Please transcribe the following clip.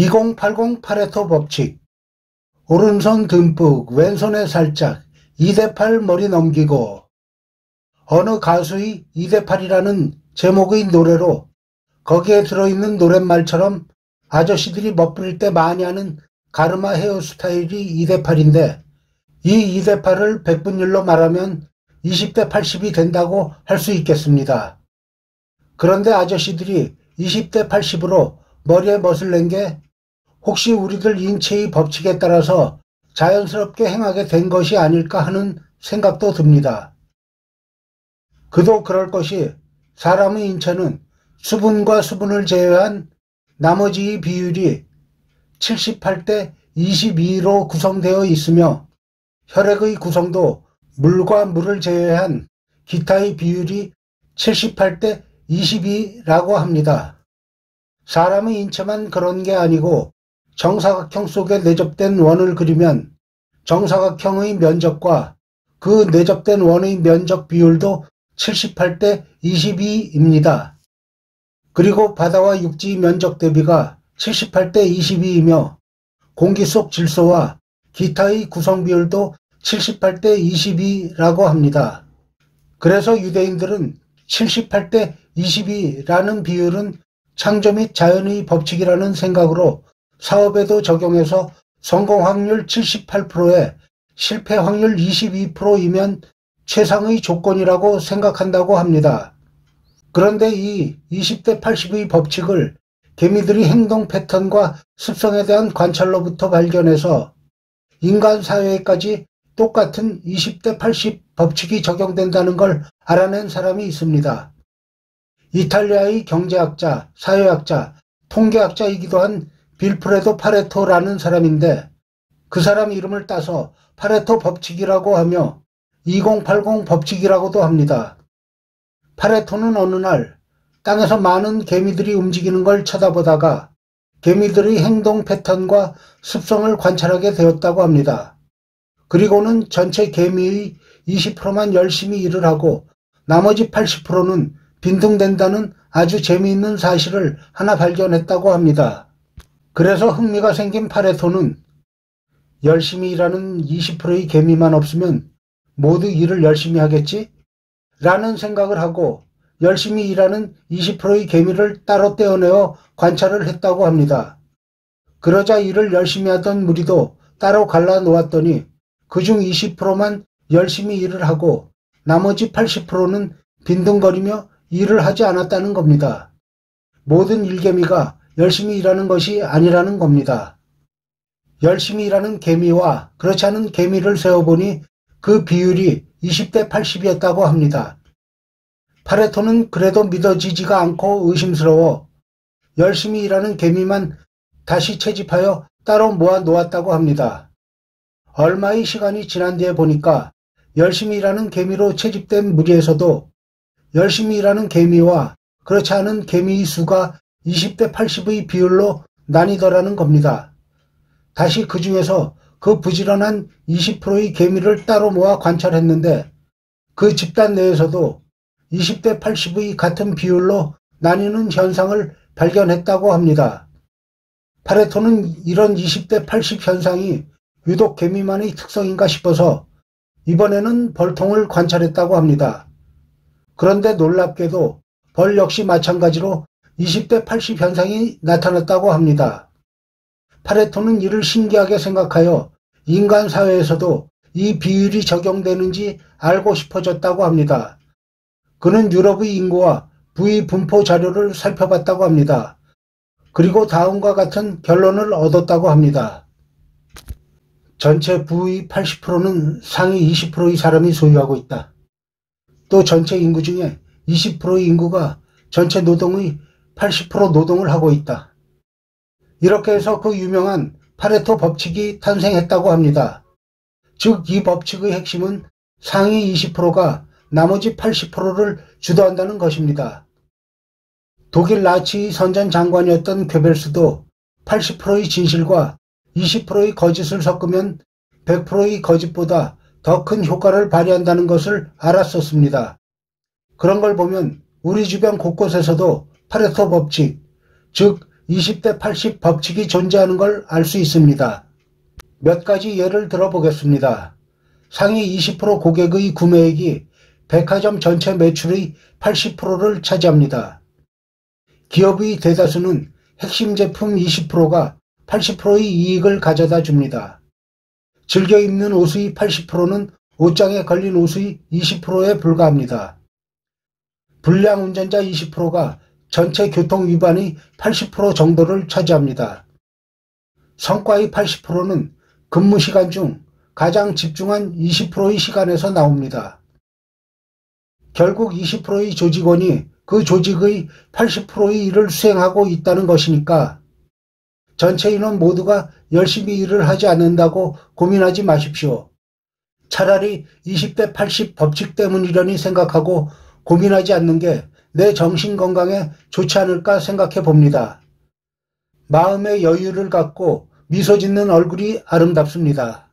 2080 파레토 법칙 오른손 듬뿍 왼손에 살짝 2대8 머리 넘기고 어느 가수의 2대8이라는 제목의 노래로 거기에 들어있는 노랫말처럼 아저씨들이 멋부릴 때 많이 하는 가르마 헤어스타일이 2대8인데 이 2대8을 100분율로 말하면 20대 80이 된다고 할 수 있겠습니다. 그런데 아저씨들이 20대 80으로 머리에 멋을 낸 게 혹시 우리들 인체의 법칙에 따라서 자연스럽게 행하게 된 것이 아닐까 하는 생각도 듭니다. 그도 그럴 것이 사람의 인체는 수분과 수분을 제외한 나머지 비율이 78대 22로 구성되어 있으며 혈액의 구성도 물과 물을 제외한 기타의 비율이 78대 22라고 합니다. 사람의 인체만 그런 게 아니고 정사각형 속에 내접된 원을 그리면 정사각형의 면적과 그 내접된 원의 면적 비율도 78대 22입니다. 그리고 바다와 육지 면적 대비가 78대 22이며 공기 속 질소와 기타의 구성 비율도 78대 22라고 합니다. 그래서 유대인들은 78대 22라는 비율은 창조 및 자연의 법칙이라는 생각으로 사업에도 적용해서 성공 확률 78%에 실패 확률 22%이면 최상의 조건이라고 생각한다고 합니다. 그런데 이 20대 80의 법칙을 개미들이 행동 패턴과 습성에 대한 관찰로부터 발견해서 인간 사회까지 똑같은 20대 80 법칙이 적용된다는 걸 알아낸 사람이 있습니다. 이탈리아의 경제학자, 사회학자, 통계학자이기도 한 빌프레도 파레토라는 사람인데 그 사람 이름을 따서 파레토 법칙이라고 하며 2080 법칙이라고도 합니다. 파레토는 어느 날 땅에서 많은 개미들이 움직이는 걸 쳐다보다가 개미들의 행동 패턴과 습성을 관찰하게 되었다고 합니다. 그리고는 전체 개미의 20%만 열심히 일을 하고 나머지 80%는 빈둥댄다는 아주 재미있는 사실을 하나 발견했다고 합니다. 그래서 흥미가 생긴 파레토는 열심히 일하는 20%의 개미만 없으면 모두 일을 열심히 하겠지? 라는 생각을 하고 열심히 일하는 20%의 개미를 따로 떼어내어 관찰을 했다고 합니다. 그러자 일을 열심히 하던 무리도 따로 갈라 놓았더니 그중 20%만 열심히 일을 하고 나머지 80%는 빈둥거리며 일을 하지 않았다는 겁니다. 모든 일개미가 열심히 일하는 것이 아니라는 겁니다. 열심히 일하는 개미와 그렇지 않은 개미를 세어보니 그 비율이 20대 80이었다고 합니다. 파레토는 그래도 믿어지지가 않고 의심스러워 열심히 일하는 개미만 다시 채집하여 따로 모아 놓았다고 합니다. 얼마의 시간이 지난 뒤에 보니까 열심히 일하는 개미로 채집된 무리에서도 열심히 일하는 개미와 그렇지 않은 개미의 수가 20대 80의 비율로 나뉘더라는 겁니다. 다시 그 중에서 그 부지런한 20%의 개미를 따로 모아 관찰했는데 그 집단 내에서도 20대 80의 같은 비율로 나뉘는 현상을 발견했다고 합니다. 파레토는 이런 20대 80 현상이 유독 개미만의 특성인가 싶어서 이번에는 벌통을 관찰했다고 합니다. 그런데 놀랍게도 벌 역시 마찬가지로 20대 80 현상이 나타났다고 합니다. 파레토는 이를 신기하게 생각하여 인간 사회에서도 이 비율이 적용되는지 알고 싶어졌다고 합니다. 그는 유럽의 인구와 부위 분포 자료를 살펴봤다고 합니다. 그리고 다음과 같은 결론을 얻었다고 합니다. 전체 부의 80%는 상위 20%의 사람이 소유하고 있다. 또 전체 인구 중에 20%의 인구가 전체 노동의 80% 노동을 하고 있다. 이렇게 해서 그 유명한 파레토 법칙이 탄생했다고 합니다. 즉, 이 법칙의 핵심은 상위 20%가 나머지 80%를 주도한다는 것입니다. 독일 나치 선전 장관이었던 괴벨스도 80%의 진실과 20%의 거짓을 섞으면 100%의 거짓보다 더 큰 효과를 발휘한다는 것을 알았었습니다. 그런 걸 보면 우리 주변 곳곳에서도 파레토 법칙, 즉 20대 80 법칙이 존재하는 걸 알 수 있습니다. 몇 가지 예를 들어보겠습니다. 상위 20% 고객의 구매액이 백화점 전체 매출의 80%를 차지합니다. 기업의 대다수는 핵심 제품 20%가 80%의 이익을 가져다 줍니다. 즐겨 입는 옷의 80%는 옷장에 걸린 옷의 20%에 불과합니다. 불량 운전자 20%가 전체 교통 위반의 80% 정도를 차지합니다. 성과의 80%는 근무 시간 중 가장 집중한 20%의 시간에서 나옵니다. 결국 20%의 조직원이 그 조직의 80%의 일을 수행하고 있다는 것이니까 전체 인원 모두가 열심히 일을 하지 않는다고 고민하지 마십시오. 차라리 20대 80 법칙 때문이려니 생각하고 고민하지 않는 게 내 정신 건강에 좋지 않을까 생각해 봅니다. 마음의 여유를 갖고 미소 짓는 얼굴이 아름답습니다.